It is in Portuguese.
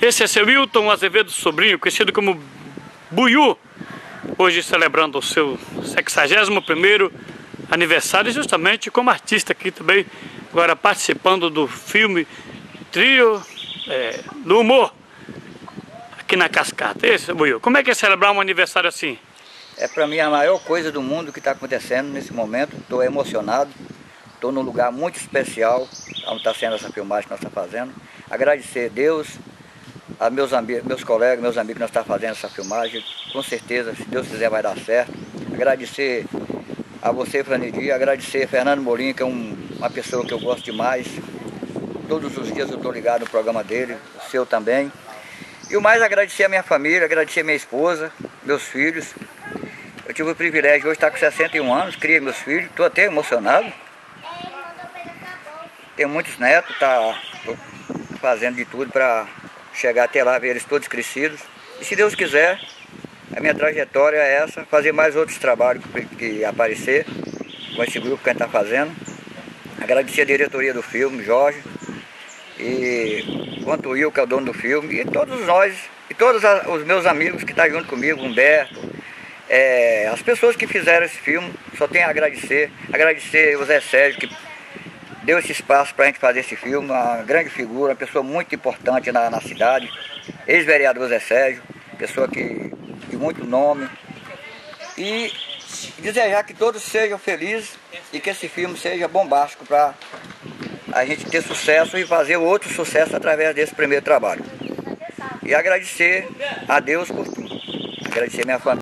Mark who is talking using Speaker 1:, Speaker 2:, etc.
Speaker 1: Esse é seu Wilton Azevedo Sobrinho, conhecido como Buiú, hoje celebrando o seu 61º aniversário, justamente como artista aqui também, agora participando do filme Trio é, do Humor, aqui na Cascata. Esse, Buiú, como é que é celebrar um aniversário assim?
Speaker 2: É para mim a maior coisa do mundo que está acontecendo nesse momento, estou emocionado, estou num lugar muito especial, onde está sendo essa filmagem que nós estamos fazendo. Agradecer a Deus, a meus, meus colegas, meus amigos que nós estamos fazendo essa filmagem. Com certeza, se Deus quiser, vai dar certo. Agradecer a você, Franidi, agradecer a Fernando Molim, que é um, uma pessoa que eu gosto demais. Todos os dias eu estou ligado no programa dele, o seu também. E o mais agradecer a minha família, agradecer a minha esposa, meus filhos. Eu tive o privilégio de hoje estar com 61 anos, criei meus filhos, estou até emocionado. Tenho muitos netos, tá, fazendo de tudo para chegar até lá, ver eles todos crescidos. E se Deus quiser, a minha trajetória é essa, fazer mais outros trabalhos que, aparecer com esse grupo que a gente está fazendo. Agradecer a diretoria do filme, Jorge, e quanto o Will, que é o dono do filme, e todos nós, e todos os meus amigos que estão tá junto comigo, Humberto, é, as pessoas que fizeram esse filme, só tenho a agradecer. Agradecer o Zé Sérgio, que deu esse espaço para a gente fazer esse filme, uma grande figura, uma pessoa muito importante na, na cidade, ex-vereador Zé Sérgio, pessoa que, de muito nome. E desejar que todos sejam felizes e que esse filme seja bombástico para a gente ter sucesso e fazer outro sucesso através desse primeiro trabalho. E agradecer a Deus por tudo. Agradecer minha família.